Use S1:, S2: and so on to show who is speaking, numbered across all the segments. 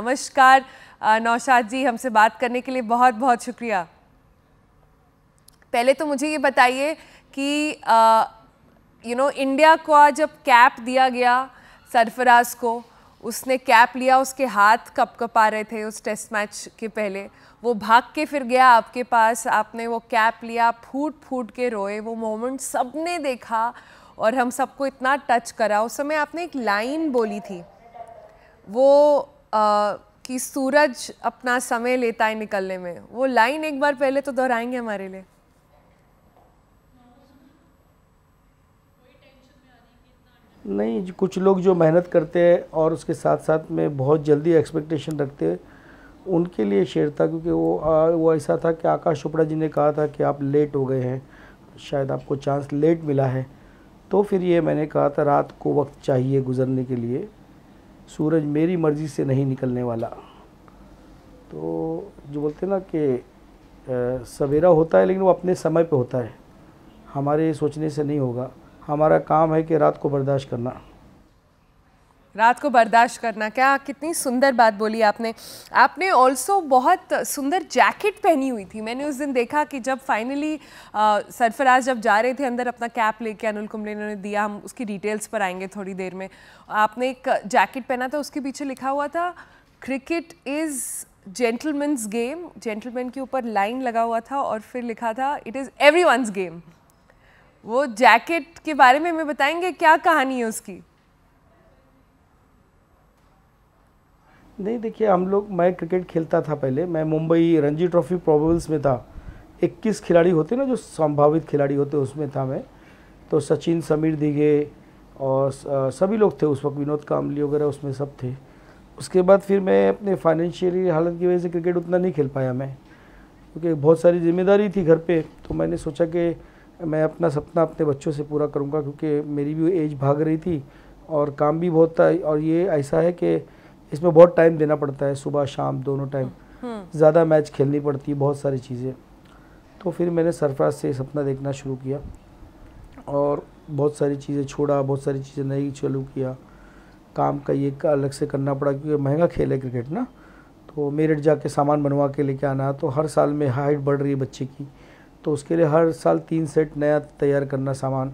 S1: नमस्कार। नौशाद जी, हमसे बात करने के लिए बहुत बहुत शुक्रिया। पहले तो मुझे ये बताइए कि यू नो इंडिया को जब कैप दिया गया सरफराज को। उसने कैप लिया, उसके हाथ कप कप रहे थे उस टेस्ट मैच के पहले। वो भाग के फिर गया आपके पास, आपने वो कैप लिया, फूट फूट के रोए, वो मोमेंट सबने देखा और हम सबको इतना टच करा। उस समय आपने एक लाइन बोली थी। वो कि सूरज अपना समय लेता है निकलने में। वो लाइन एक बार पहले तो दोहराएँगे हमारे लिए।
S2: नहीं कुछ लोग जो मेहनत करते हैं और उसके साथ साथ में बहुत जल्दी एक्सपेक्टेशन रखते हैं उनके लिए शेर था क्योंकि वो आ, वो ऐसा था कि आकाश चोपड़ा जी ने कहा था कि आप लेट हो गए हैं शायद आपको चांस लेट मिला है। तो फिर ये मैंने कहा था रात को वक्त चाहिए गुजरने के लिए। सूरज मेरी मर्ज़ी से नहीं निकलने वाला। तो जो बोलते हैं ना कि सवेरा होता है लेकिन वो अपने समय पे होता है। हमारे सोचने से नहीं होगा। हमारा काम है कि रात को बर्दाश्त करना।
S1: रात को बर्दाश्त करना। क्या कितनी सुंदर बात बोली आपने। आपने ऑल्सो बहुत सुंदर जैकेट पहनी हुई थी। मैंने उस दिन देखा कि जब फाइनली सरफराज जब जा रहे थे अंदर अपना कैप लेके, अनिल कुंबले ने दिया, हम उसकी डिटेल्स पर आएँगे थोड़ी देर में। आपने एक जैकेट पहना था, उसके पीछे लिखा हुआ था cricket is gentlemen's game gentleman के ऊपर लाइन लगा हुआ था और फिर लिखा था इट इज़ एवरी गेम वो जैकेट के बारे में हमें बताएँगे, क्या कहानी है उसकी?
S2: नहीं, देखिए, हम लोग, मैं क्रिकेट खेलता था पहले। मैं मुंबई रणजी ट्रॉफी प्रोबेबल्स में था। 21 खिलाड़ी होते ना, जो संभावित खिलाड़ी होते, उसमें था मैं। तो सचिन, समीर दिघे और सभी लोग थे उस वक्त, विनोद कामली वगैरह उसमें सब थे। उसके बाद फिर मैं अपने फाइनेंशियली हालत की वजह से क्रिकेट उतना नहीं खेल पाया मैं। क्योंकि बहुत सारी ज़िम्मेदारी थी घर पे तो मैंने सोचा कि मैं अपना सपना अपने बच्चों से पूरा करूँगा, क्योंकि मेरी भी एज भाग रही थी और काम भी बहुत था। और ये ऐसा है कि इसमें बहुत टाइम देना पड़ता है सुबह शाम दोनों टाइम हम्म। ज़्यादा मैच खेलनी पड़ती है बहुत सारी चीज़ें. तो फिर मैंने सरफराज से सपना देखना शुरू किया और बहुत सारी चीज़ें छोड़ा बहुत सारी चीज़ें नई चालू किया. काम का ये का अलग से करना पड़ा क्योंकि महँगा खेल है क्रिकेट ना. तो मेरठ जाके सामान बनवा के लेके आना तो हर साल में हाइट बढ़ रही है बच्चे की. तो उसके लिए हर साल तीन सेट नया तैयार करना सामान.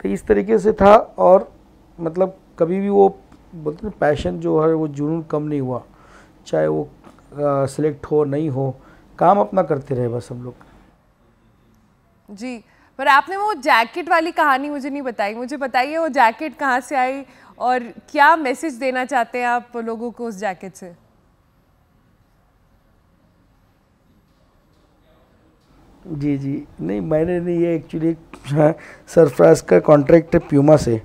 S2: तो इस तरीके से था और मतलब कभी भी वो बोलते हैं पैशन जो है वो जुनून कम नहीं हुआ। चाहे वो सिलेक्ट हो नहीं हो काम अपना करते रहे बस हम लोग।
S1: जी पर आपने वो जैकेट वाली कहानी मुझे नहीं बताई। मुझे बताइए वो जैकेट कहाँ से आई और क्या मैसेज देना चाहते हैं आप लोगों को उस जैकेट से?
S2: जी जी। नहीं मैंने नहीं ये एक्चुअली सरफराज का कॉन्ट्रैक्ट है प्यूमा से।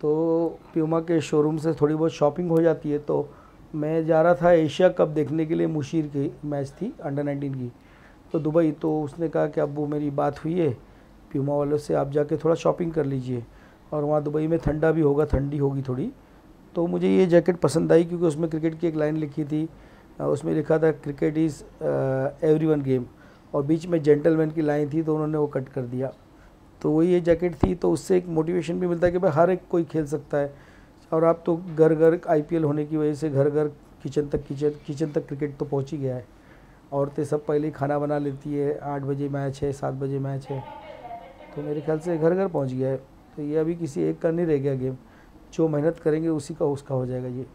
S2: तो प्यूमा के शोरूम से थोड़ी बहुत शॉपिंग हो जाती है तो मैं जा रहा था एशिया कप देखने के लिए मुशीर की मैच थी अंडर नाइनटीन की। तो दुबई तो उसने कहा कि अब वो मेरी बात हुई है प्यूमा वालों से आप जाके थोड़ा शॉपिंग कर लीजिए। और वहाँ दुबई में ठंडा भी होगा, ठंडी होगी थोड़ी। तो मुझे ये जैकेट पसंद आई क्योंकि उसमें क्रिकेट की एक लाइन लिखी थी। उसमें लिखा था cricket is every one game और बीच में जेंटलमैन की लाइन थी तो उन्होंने वो कट कर दिया। तो वही ये जैकेट थी तो उससे एक मोटिवेशन भी मिलता है कि भाई हर एक कोई खेल सकता है। और आप तो घर घर आईपीएल होने की वजह से घर घर किचन तक किचन किचन तक क्रिकेट तो पहुँच ही गया है। औरतें सब पहले ही खाना बना लेती है, आठ बजे मैच है, सात बजे मैच है। तो मेरे ख्याल से घर घर पहुँच गया है। तो ये अभी किसी एक का नहीं रह गया गेम जो मेहनत करेंगे उसी का उसका हो जाएगा ये।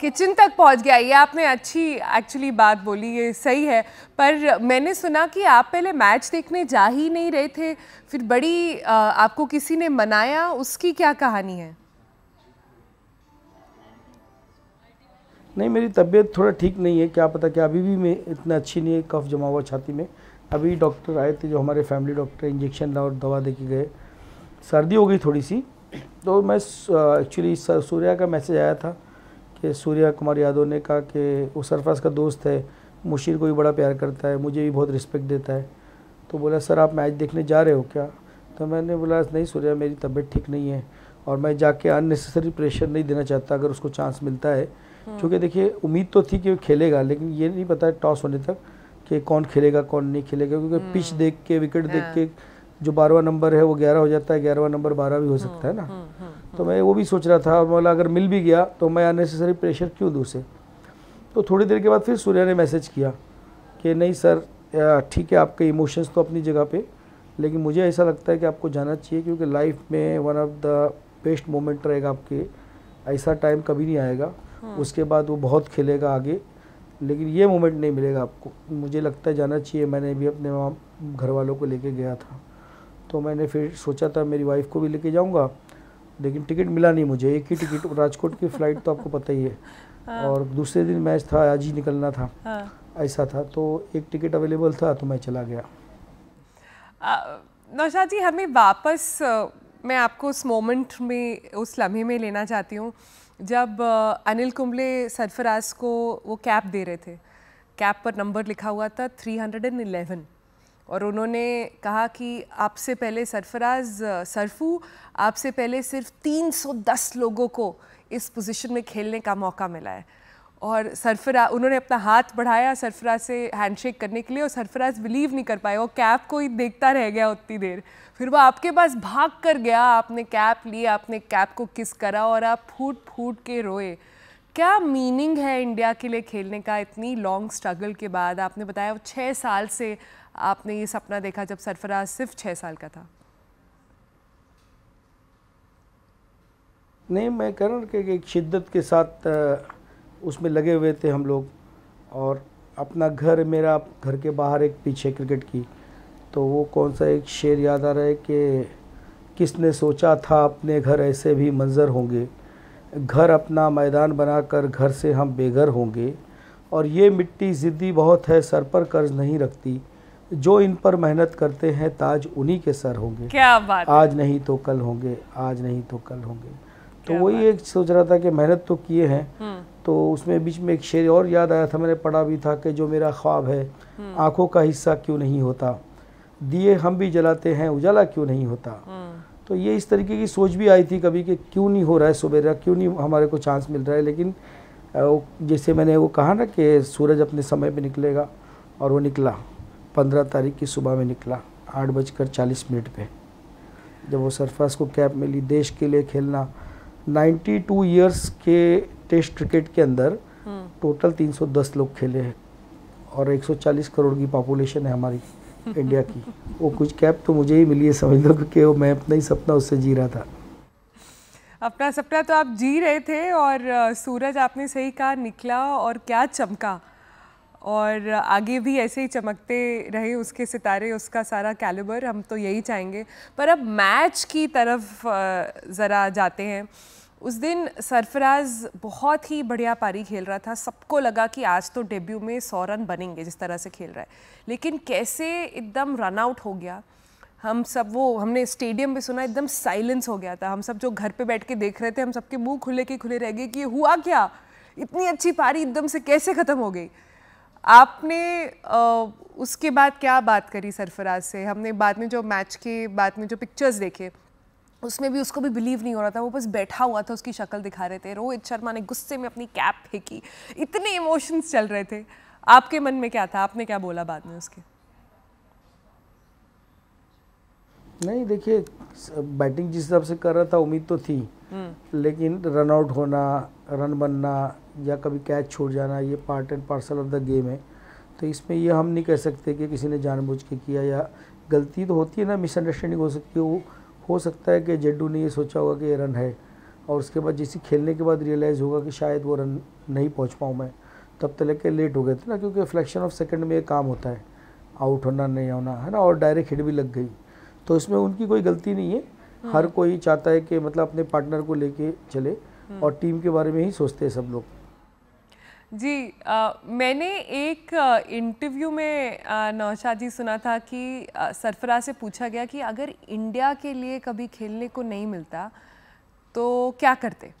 S1: किचन तक पहुँच गया। ये आपने अच्छी एक्चुअली बात बोली, ये सही है। पर मैंने सुना कि आप पहले मैच देखने जा ही नहीं रहे थे, फिर बड़ी आपको किसी ने मनाया, उसकी क्या कहानी है?
S2: नहीं, मेरी तबीयत थोड़ा ठीक नहीं है, क्या पता क्या अभी भी मैं इतना अच्छी नहीं है, कफ जमा हुआ छाती में। अभी डॉक्टर आए थे, जो हमारे फैमिली डॉक्टर इंजेक्शन और दवा दे के गए। सर्दी हो गई थोड़ी सी तो मैं एक्चुअली सूर्या का मैसेज आया था। कि सूर्या कुमार यादव ने कहा कि वो सरफराज का दोस्त है मुशीर को भी बड़ा प्यार करता है मुझे भी बहुत रिस्पेक्ट देता है तो बोला सर आप मैच देखने जा रहे हो क्या तो मैंने बोला नहीं सूर्या मेरी तबीयत ठीक नहीं है और मैं जाके अननेसेसरी प्रेशर नहीं देना चाहता अगर उसको चांस मिलता है हम्म। क्योंकि देखिए उम्मीद तो थी कि वो खेलेगा लेकिन ये नहीं पता टॉस होने तक कि कौन खेलेगा कौन नहीं खेलेगा क्योंकि पिच हम्म। देख के विकेट देख हाँ। के जो बारहवा नंबर है वो ग्यारह हो जाता है ग्यारहवा नंबर बारह भी हो सकता है ना तो मैं वो भी सोच रहा था बोला अगर मिल भी गया तो मैं अननेसेसरी प्रेशर क्यों दूँ उसे? तो थोड़ी देर के बाद फिर सूर्या ने मैसेज किया कि नहीं सर ठीक है आपके इमोशंस तो अपनी जगह पे लेकिन मुझे ऐसा लगता है कि आपको जाना चाहिए क्योंकि लाइफ में one of the best moment रहेगा आपके। ऐसा टाइम कभी नहीं आएगा। हाँ। उसके बाद वो बहुत खेलेगा आगे लेकिन ये मोमेंट नहीं मिलेगा आपको। मुझे लगता है जाना चाहिए। मैंने भी अपने घर वालों को लेके गया था। तो मैंने फिर सोचा था मेरी वाइफ को भी लेके जाऊँगा। लेकिन टिकट मिला नहीं मुझे। एक ही टिकट राजकोट की फ़्लाइट तो आपको पता ही है। हाँ। और दूसरे दिन मैच था आज ही निकलना था। हाँ। ऐसा था तो एक टिकट अवेलेबल था तो मैं चला गया।
S1: नौशाद जी हमें वापस मैं आपको उस मोमेंट में उस लम्हे में लेना चाहती हूँ जब अनिल कुंबले सरफराज को वो कैप दे रहे थे। कैप पर नंबर लिखा हुआ था 311 और उन्होंने कहा कि आपसे पहले सरफराज सरफू, आपसे पहले सिर्फ़ 310 लोगों को इस पोजीशन में खेलने का मौका मिला है। और सरफराज उन्होंने अपना हाथ बढ़ाया सरफराज से हैंडशेक करने के लिए और सरफराज बिलीव नहीं कर पाए। वो कैप को ही देखता रह गया उतनी देर। फिर वो आपके पास भाग कर गया, आपने कैप लिया, आपने कैप को किस करा और आप फूट फूट के रोए। क्या मीनिंग है इंडिया के लिए खेलने का? इतनी लॉन्ग स्ट्रगल के बाद आपने बताया, वो छः साल से आपने ये सपना देखा जब सरफराज सिर्फ़ छः साल का था?
S2: नहीं, मैं कह रहा हूँ कि एक शिद्दत के साथ उसमें लगे हुए थे हम लोग और अपना घर, मेरा घर के बाहर एक पीछे क्रिकेट की। तो वो कौन सा एक शेर याद आ रहा है कि किसने सोचा था अपने घर ऐसे भी मंज़र होंगे? घर अपना मैदान बनाकर घर से हम बेघर होंगे। और ये मिट्टी ज़िद्दी बहुत है, सर पर कर्ज नहीं रखती। जो इन पर मेहनत करते हैं ताज उन्हीं के सर होंगे।
S1: क्या बात
S2: आज नहीं तो कल होंगे आज नहीं तो कल होंगे। तो वही एक सोच रहा था कि मेहनत तो किए हैं। हम्म। तो उसमें बीच में एक शेर और याद आया था मैंने पढ़ा भी था कि जो मेरा ख्वाब है हम्म। आँखों का हिस्सा क्यों नहीं होता? दिए हम भी जलाते हैं उजाला क्यों नहीं होता? हम्म। तो ये इस तरीके की सोच भी आई थी कभी कि क्यों नहीं हो रहा है सुबेरा क्यों नहीं हमारे को चांस मिल रहा है? लेकिन जैसे मैंने वो कहा ना कि सूरज अपने समय पे निकलेगा और वो निकला। पंद्रह तारीख की सुबह में निकला आठ बजकर चालीस मिनट पे। जब वो सरफराज को कैप मिली देश के लिए खेलना 92 इयर्स के टेस्ट क्रिकेट के अंदर टोटल हम्म। 310 लोग खेले हैं और 140 करोड़ की पॉपुलेशन है हमारी इंडिया की। वो कुछ कैप तो मुझे ही मिली है समझ लो क्योंकि वो मैं अपना ही सपना उससे जी रहा था।
S1: अपना सपना तो आप जी रहे थे और सूरज आपने सही कहा निकला और क्या चमका। और आगे भी ऐसे ही चमकते रहे, उसके सितारे, उसका सारा कैलिबर हम तो यही चाहेंगे। पर अब मैच की तरफ़ ज़रा जाते हैं। उस दिन सरफराज बहुत ही बढ़िया पारी खेल रहा था। सबको लगा कि आज तो डेब्यू में सौ रन बनेंगे, जिस तरह से खेल रहा है। लेकिन कैसे एकदम रन आउट हो गया। हम सब वो, हमने स्टेडियम में सुना, एकदम साइलेंस हो गया था। हम सब जो घर पे बैठ के देख रहे थे, हम सबके मुँह खुले के खुले रह गए कि हुआ क्या? इतनी अच्छी पारी एकदम से कैसे ख़त्म हो गई? आपने आ, उसके बाद क्या बात करी सरफराज से? हमने बाद में जो मैच के बाद में जो पिक्चर्स देखे उसमें भी उसको भी बिलीव नहीं हो रहा था। वो बस बैठा हुआ था उसकी शक्ल दिखा रहे थे। रोहित शर्मा ने गुस्से में अपनी कैप फेंकी। इतने इमोशंस चल रहे थे। आपके मन में क्या था? आपने क्या बोला बाद में उसके?
S2: नहीं देखिए बैटिंग जिस हिसाब से कर रहा था उम्मीद तो थी। हम्म। लेकिन रन आउट होना रन बनना या कभी कैच छूट जाना ये part and parcel of the game है। तो इसमें ये हम नहीं कह सकते कि किसी ने जानबूझ के किया या गलती तो होती है ना मिसअंडरस्टैंडिंग हो सकती है। वो हो सकता है कि जड्डू ने ये सोचा होगा कि ये रन है और उसके बाद जिसे खेलने के बाद रियलाइज़ होगा कि शायद वो रन नहीं पहुँच पाऊँ मैं। तब तक के लेट हो गए थे ना क्योंकि फ्लैक्शन ऑफ़ सेकंड में ये काम होता है। आउट होना नहीं होना है ना? और डायरेक्ट हिट भी लग गई। तो इसमें उनकी कोई गलती नहीं है। हम्म। हर कोई चाहता है कि मतलब अपने पार्टनर को लेके चले। और टीम के बारे में ही सोचते हैं सब लोग।
S1: जी आ, मैंने एक इंटरव्यू में नौशाद जी सुना था कि सरफराज से पूछा गया कि अगर इंडिया के लिए कभी खेलने को नहीं मिलता तो क्या करते?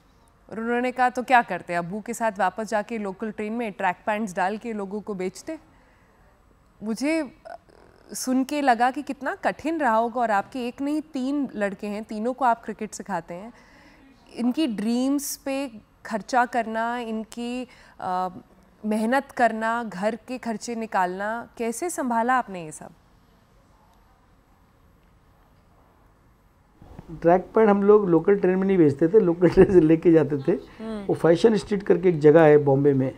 S1: और उन्होंने कहा तो क्या करते? अबू के साथ वापस जाके लोकल ट्रेन में ट्रैक पैंट्स डाल के लोगों को बेचते? मुझे सुन के लगा कि कितना कठिन रहा होगा और आपके एक नहीं तीन लड़के हैं तीनों को आप क्रिकेट सिखाते हैं। इनकी ड्रीम्स पे खर्चा करना इनकी मेहनत करना घर के खर्चे निकालना कैसे संभाला आपने ये सब?
S2: ट्रैक पैंट हम लोग लोकल ट्रेन में नहीं भेजते थे लोकल ट्रेन से लेके जाते थे। वो फ़ैशन स्ट्रीट करके एक जगह है बॉम्बे में।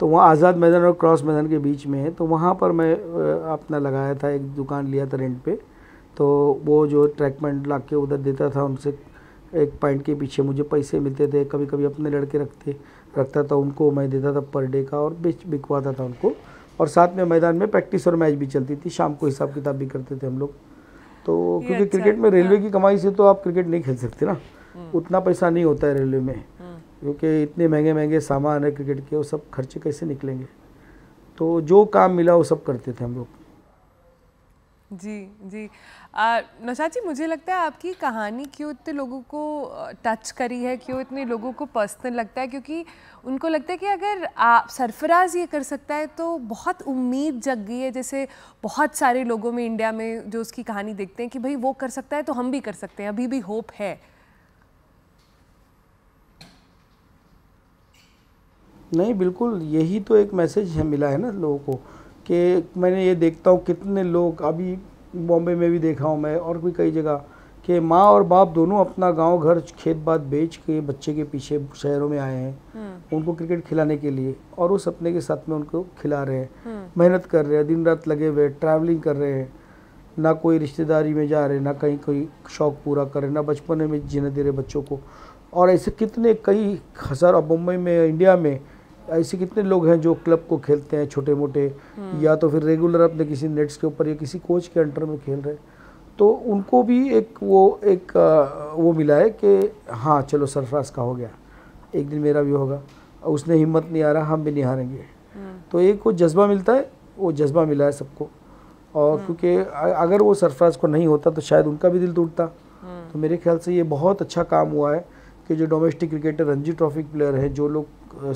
S2: तो वहाँ आज़ाद मैदान और क्रॉस मैदान के बीच में है। तो वहाँ पर मैं अपना लगाया था एक दुकान लिया था रेंट पे। तो वो जो ट्रैक पैंट ला के उधर देता था उनसे एक पॉइंट के पीछे मुझे पैसे मिलते थे कभी कभी अपने लड़के रखते रखता था उनको मैं देता था पर डे का और बेच बिकवाता था उनको। और साथ में मैदान में प्रैक्टिस और मैच भी चलती थी शाम को हिसाब किताब भी करते थे हम लोग। तो क्योंकि
S1: अच्छा
S2: क्रिकेट में रेलवे। की कमाई से तो आप क्रिकेट नहीं खेल सकते ना। उतना पैसा नहीं होता है रेलवे में। क्योंकि इतने महँगे महँगे सामान है क्रिकेट के वो सब खर्चे कैसे निकलेंगे? तो जो काम मिला वो सब करते थे हम लोग।
S1: जी जी। आ, नौशाद जी मुझे लगता है आपकी कहानी क्यों इतने लोगों को टच करी है? क्यों इतने लोगों को पर्सनल लगता है? क्योंकि उनको लगता है कि अगर आप सरफराज ये कर सकता है तो बहुत उम्मीद जग गई है। जैसे बहुत सारे लोगों में इंडिया में जो उसकी कहानी देखते हैं कि भाई वो कर सकता है तो हम भी कर सकते हैं। अभी भी होप है।
S2: नहीं बिल्कुल यही तो एक मैसेज मिला है ना लोगों को। कि मैंने ये देखता हूँ कितने लोग अभी बॉम्बे में भी देखा हूँ मैं और भी कई जगह कि माँ और बाप दोनों अपना गाँव घर खेत बात बेच के बच्चे के पीछे शहरों में आए हैं। उनको क्रिकेट खिलाने के लिए और उस सपने के साथ में उनको खिला रहे हैं। मेहनत कर रहे हैं दिन रात लगे हुए ट्रैवलिंग कर रहे हैं। ना कोई रिश्तेदारी में जा रहे ना कहीं कोई शौक पूरा कर रहे ना बचपन में जीने दे रहे बच्चों को। और ऐसे कितने कई हज़ार अब मुंबई में इंडिया में ऐसे कितने लोग हैं जो क्लब को खेलते हैं छोटे मोटे या तो फिर रेगुलर अपने किसी नेट्स के ऊपर या किसी कोच के अंडर में खेल रहे तो उनको भी एक वो एक वो मिला है कि हाँ चलो सरफराज का हो गया एक दिन मेरा भी होगा उसने हिम्मत नहीं आ रहा हम भी नहीं हारेंगे। तो एक वो जज्बा मिलता है वो जज्बा मिला है सबको। और क्योंकि अगर वो सरफराज को नहीं होता तो शायद उनका भी दिल टूटता। तो मेरे ख्याल से ये बहुत अच्छा काम हुआ है कि जो domestic cricketer Ranji trophy player हैं जो लोग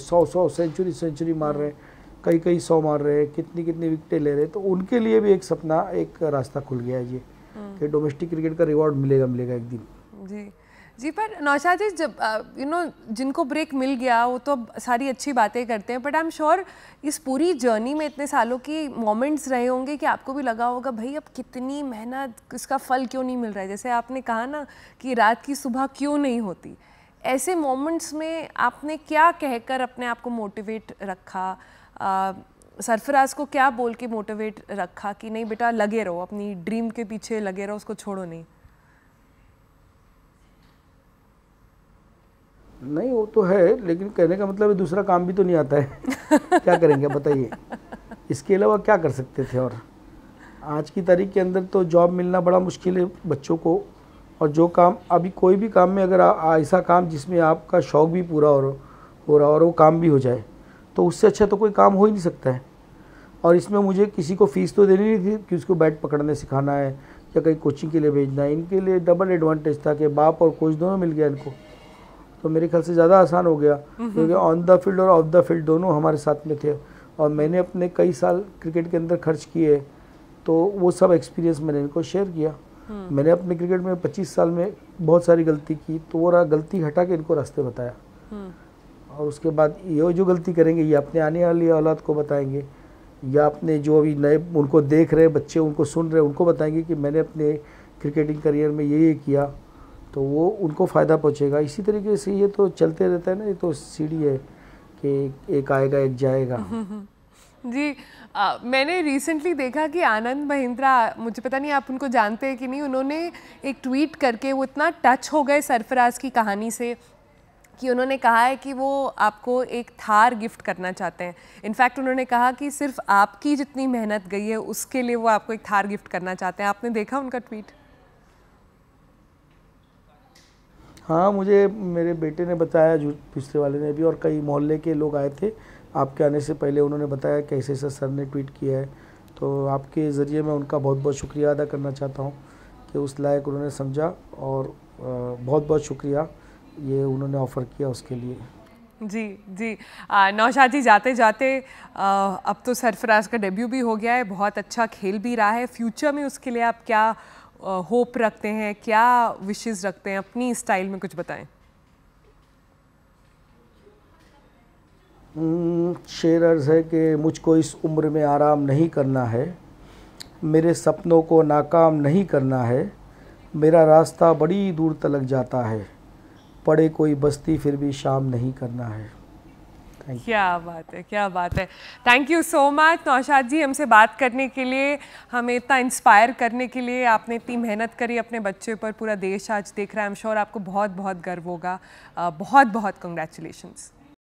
S2: सौ सौ सेंचुरी सेंचुरी मार रहे हैं कई कई सौ मार रहे हैं कितनी कितनी विकटें ले रहे हैं। तो उनके लिए भी एक सपना एक रास्ता खुल गया है ये कि डोमेस्टिक क्रिकेट का रिवॉर्ड मिलेगा मिलेगा एक दिन।
S1: जी। जी पर नौशाद जी जब यू नो जिनको ब्रेक मिल गया वो तो अब सारी अच्छी बातें करते हैं बट आई एम श्योर इस पूरी जर्नी में इतने सालों की मोमेंट्स रहे होंगे कि आपको भी लगा होगा भाई अब कितनी मेहनत इसका फल क्यों नहीं मिल रहा है? जैसे आपने कहा ना कि रात की सुबह क्यों नहीं होती। ऐसे मोमेंट्स में आपने क्या कहकर अपने आप को मोटिवेट रखा? आ, सरफराज को क्या बोल के मोटिवेट रखा कि नहीं बेटा लगे रहो अपनी ड्रीम के पीछे लगे रहो उसको छोड़ो नहीं?
S2: नहीं वो तो है लेकिन कहने का मतलब है दूसरा काम भी तो नहीं आता है। क्या करेंगे बताइए। इसके अलावा क्या कर सकते थे और? आज की तारीख के अंदर तो जॉब मिलना बड़ा मुश्किल है बच्चों को। और जो काम अभी कोई भी काम में अगर ऐसा काम जिसमें आपका शौक भी पूरा हो हो रहा और वो काम भी हो जाए तो उससे अच्छा तो कोई काम हो ही नहीं सकता है। और इसमें मुझे किसी को फ़ीस तो देनी नहीं थी कि उसको बैट पकड़ने सिखाना है या कहीं कोचिंग के लिए भेजना है। इनके लिए डबल एडवांटेज था कि बाप और कोच दोनों मिल गया इनको। तो मेरे ख्याल से ज़्यादा आसान हो गया क्योंकि ऑन द फ़ील्ड और ऑफ़ द फ़ील्ड दोनों हमारे साथ में थे और मैंने अपने कई साल क्रिकेट के अंदर खर्च किए तो वो सब एक्सपीरियंस मैंने इनको शेयर किया। मैंने अपने क्रिकेट में 25 साल में बहुत सारी गलती की तो वो रहा गलती हटा के इनको रास्ते बताया। और उसके बाद ये जो गलती करेंगे ये अपने आने वाली औलाद को बताएँगे या अपने जो अभी नए उनको देख रहे बच्चे उनको सुन रहे उनको बताएँगे कि मैंने अपने क्रिकेटिंग करियर में ये ये किया तो वो उनको फ़ायदा पहुँचेगा। इसी तरीके से ये तो चलते रहता है ना ये तो सीढ़ी है कि एक आएगा एक जाएगा।
S1: जी आ, मैंने रिसेंटली देखा कि आनंद महिंद्रा मुझे पता नहीं आप उनको जानते हैं कि नहीं उन्होंने एक ट्वीट करके वो इतना टच हो गए सरफराज की कहानी से कि उन्होंने कहा है कि वो आपको एक थार गिफ्ट करना चाहते हैं। इनफैक्ट उन्होंने कहा कि सिर्फ़ आपकी जितनी मेहनत गई है उसके लिए वो आपको एक थार गिफ्ट करना चाहते हैं। आपने देखा उनका ट्वीट
S2: हाँ मुझे मेरे बेटे ने बताया जो पिछले वाले ने भी और कई मोहल्ले के लोग आए थे। आपके आने से पहले उन्होंने बताया कि ऐसे ऐसे सर ने ट्वीट किया है। तो आपके ज़रिए मैं उनका बहुत बहुत शुक्रिया अदा करना चाहता हूँ कि उस लायक उन्होंने समझा और बहुत बहुत शुक्रिया ये उन्होंने ऑफ़र किया उसके लिए।
S1: जी जी। नौशाद जी जाते जाते आ, अब तो सरफराज का डेब्यू भी हो गया है बहुत अच्छा खेल भी रहा है। फ्यूचर में उसके लिए आप क्या होप रखते हैं क्या विशेज़ रखते हैं? अपनी स्टाइल में कुछ बताएँ।
S2: शेर अर्ज़ है कि मुझको इस उम्र में आराम नहीं करना है। मेरे सपनों को नाकाम नहीं करना है। मेरा रास्ता बड़ी दूर तलक जाता है। पड़े कोई बस्ती फिर भी शाम नहीं करना है।
S1: क्या बात है, क्या बात है। Thank you so much Naushad ji, हमसे बात करने के लिए, हमें इतना इंस्पायर करने के लिए, आपने इतनी मेहनत करी अपने बच्चे पर, पूरा देश आज देख रहा है। एम श्योर आपको बहुत बहुत गर्व होगा। बहुत बहुत कंग्रेचुलेशंस